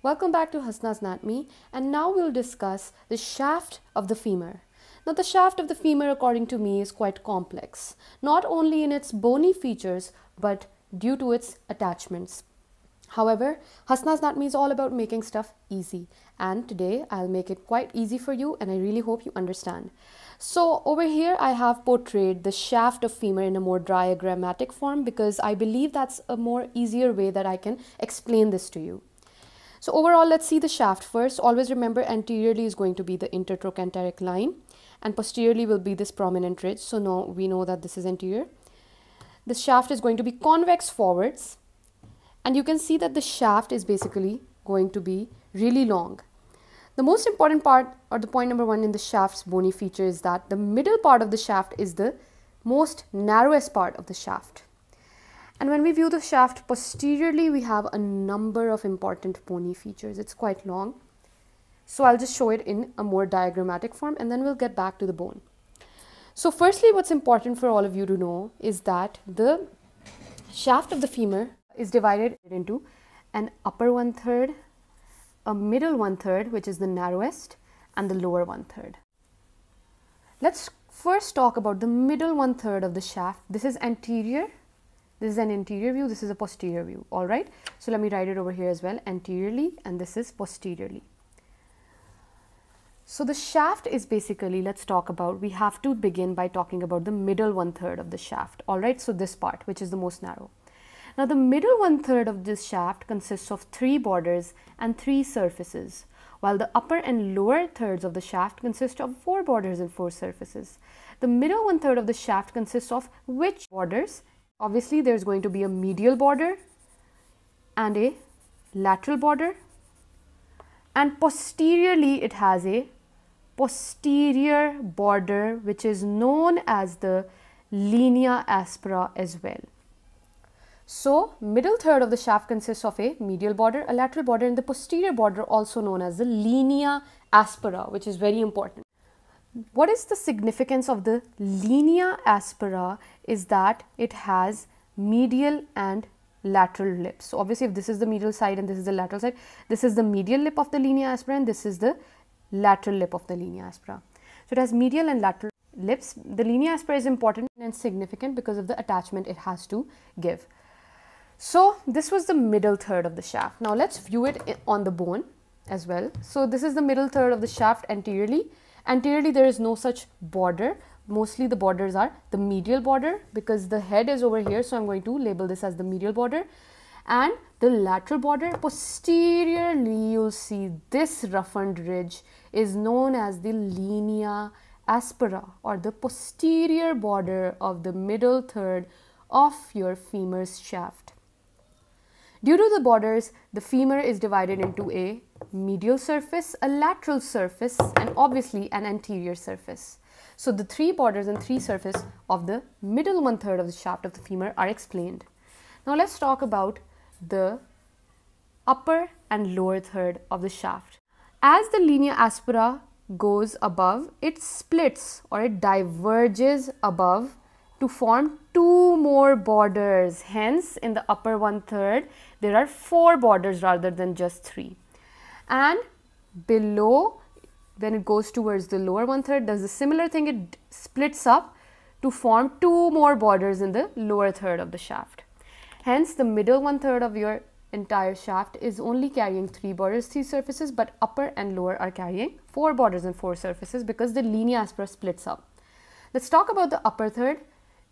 Welcome back to Hasna's Anatomy and now we'll discuss the shaft of the femur. Now the shaft of the femur according to me is quite complex, not only in its bony features but due to its attachments. However, Hasna's Anatomy is all about making stuff easy and today I'll make it quite easy for you and I really hope you understand. So over here I have portrayed the shaft of femur in a more diagrammatic form because I believe that's a more easier way that I can explain this to you. So overall, let's see the shaft first. Always remember anteriorly is going to be the intertrochanteric line and posteriorly will be this prominent ridge. So now we know that this is anterior. The shaft is going to be convex forwards and you can see that the shaft is basically going to be really long. The most important part or the point number one in the shaft's bony feature is that the middle part of the shaft is the most narrowest part of the shaft. And when we view the shaft posteriorly, we have a number of important bony features. It's quite long. So I'll just show it in a more diagrammatic form and then we'll get back to the bone. So firstly, what's important for all of you to know is that the shaft of the femur is divided into an upper one third, a middle one third, which is the narrowest, and the lower one third. Let's first talk about the middle one third of the shaft. This is anterior this is an anterior view, this is a posterior view, all right. So let me write it over here as well, anteriorly and this is posteriorly. So the shaft is basically, let's talk about, we have to begin by talking about the middle one third of the shaft, all right. So this part, which is the most narrow. Now the middle one third of this shaft consists of three borders and three surfaces, while the upper and lower thirds of the shaft consist of four borders and four surfaces. The middle one third of the shaft consists of which borders Obviously, there's going to be a medial border and a lateral border and posteriorly it has a posterior border which is known as the linea aspera as well. So, middle third of the shaft consists of a medial border, a lateral border and the posterior border also known as the linea aspera which is very important. What is the significance of the linea aspera is that it has medial and lateral lips. So, obviously, if this is the medial side and this is the lateral side, this is the medial lip of the linea aspera and this is the lateral lip of the linea aspera. So, it has medial and lateral lips. The linea aspera is important and significant because of the attachment it has to give. So, this was the middle third of the shaft. Now, let's view it on the bone as well. So, this is the middle third of the shaft anteriorly. Anteriorly, there is no such border, mostly the borders are the medial border because the head is over here. So, I am going to label this as the medial border and the lateral border posteriorly you will see this roughened ridge is known as the linea aspera or the posterior border of the middle third of your femur's shaft. Due to the borders, the femur is divided into a medial surface, a lateral surface and obviously an anterior surface. So the three borders and three surface of the middle one third of the shaft of the femur are explained. Now let's talk about the upper and lower third of the shaft. As the linea aspera goes above, it splits or it diverges above to form two more borders. Hence, in the upper one third, there are four borders rather than just three. And below when it goes towards the lower one third does a similar thing it splits up to form two more borders in the lower third of the shaft. Hence the middle one third of your entire shaft is only carrying three borders, three surfaces but upper and lower are carrying four borders and four surfaces because the linea aspera splits up. Let's talk about the upper third.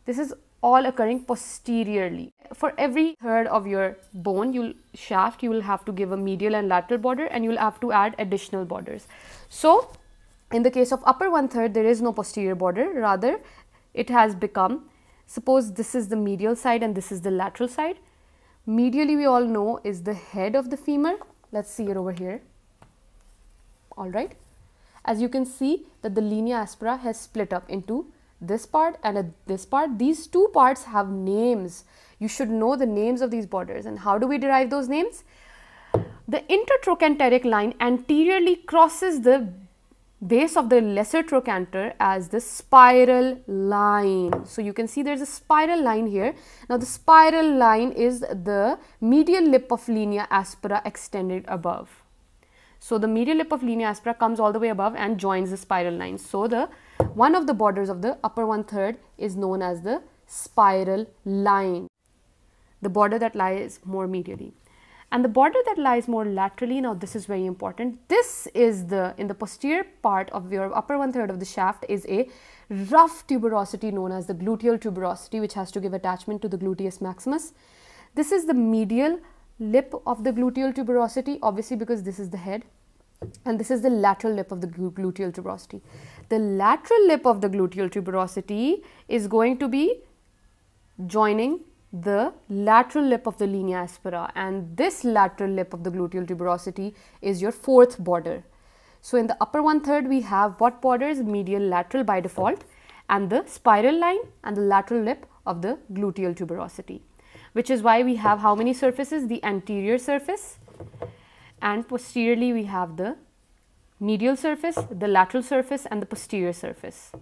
This is all occurring posteriorly. For every third of your bone, you'll shaft, you will have to give a medial and lateral border and you'll have to add additional borders. So, in the case of upper one third, there is no posterior border, rather it has become, suppose this is the medial side and this is the lateral side. Medially, we all know is the head of the femur. Let's see it over here. All right. As you can see that the linea aspera has split up into this part and this part. These two parts have names. You should know the names of these borders. And how do we derive those names? The intertrochanteric line anteriorly crosses the base of the lesser trochanter as the spiral line. So you can see there's a spiral line here. Now the spiral line is the medial lip of linea aspera extended above. So the medial lip of linea aspera comes all the way above and joins the spiral line. So the one of the borders of the upper one third is known as the spiral line, the border that lies more medially. And the border that lies more laterally now this is very important. This is the in the posterior part of your upper one third of the shaft is a rough tuberosity known as the gluteal tuberosity which has to give attachment to the gluteus maximus. This is the medial lip of the gluteal tuberosity obviously because this is the head and this is the lateral lip of the gluteal tuberosity the lateral lip of the gluteal tuberosity is going to be joining the lateral lip of the linea aspera. And this lateral lip of the gluteal tuberosity is your fourth border. So in the upper one third we have what borders? Medial lateral by default and the spiral line and the lateral lip of the gluteal tuberosity which is why we have how many surfaces? The anterior surface. And posteriorly we have the medial surface, the lateral surface and the posterior surface.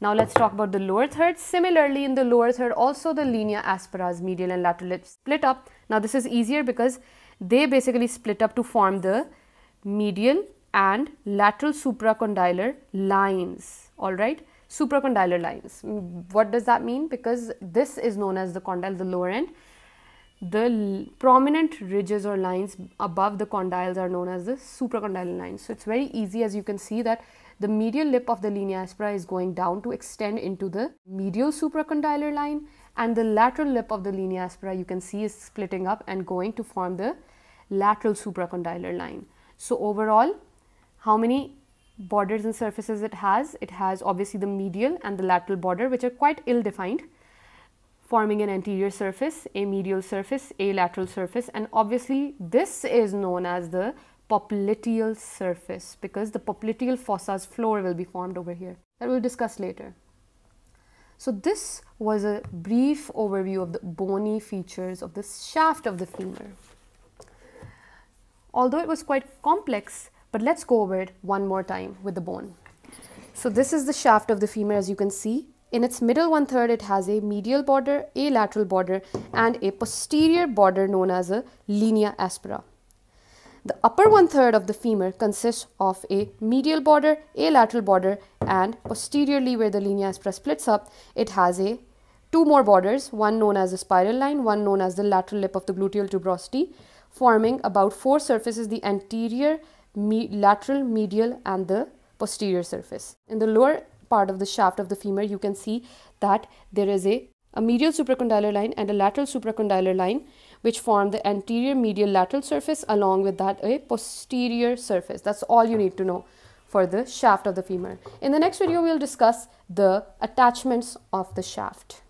Now let's talk about the lower third. Similarly, in the lower third, also the linea aspera's medial and lateral split up. Now this is easier because they basically split up to form the medial and lateral supracondylar lines. All right, supracondylar lines. Mm, what does that mean? Because this is known as the condyle, the lower end. The prominent ridges or lines above the condyles are known as the supracondylar lines. So it's very easy as you can see that the medial lip of the linea aspera is going down to extend into the medial supracondylar line and the lateral lip of the linea aspera you can see is splitting up and going to form the lateral supracondylar line. So overall, how many borders and surfaces it has? It has obviously the medial and the lateral border which are quite ill defined forming an anterior surface, a medial surface, a lateral surface and obviously this is known as the popliteal surface because the popliteal fossa's floor will be formed over here that we'll discuss later. So this was a brief overview of the bony features of the shaft of the femur. Although it was quite complex, but let's go over it one more time with the bone. So this is the shaft of the femur as you can see. In its middle one third it has a medial border, a lateral border and a posterior border known as a linea aspera. The upper one third of the femur consists of a medial border, a lateral border and posteriorly where the linea aspera splits up, it has a two more borders, one known as the spiral line, one known as the lateral lip of the gluteal tuberosity, forming about four surfaces, the anterior, me lateral, medial and the posterior surface. In the lower part of the shaft of the femur, you can see that there is a, a medial supracondylar line and a lateral supracondylar line which form the anterior medial lateral surface along with that a posterior surface. That's all you need to know for the shaft of the femur. In the next video, we'll discuss the attachments of the shaft.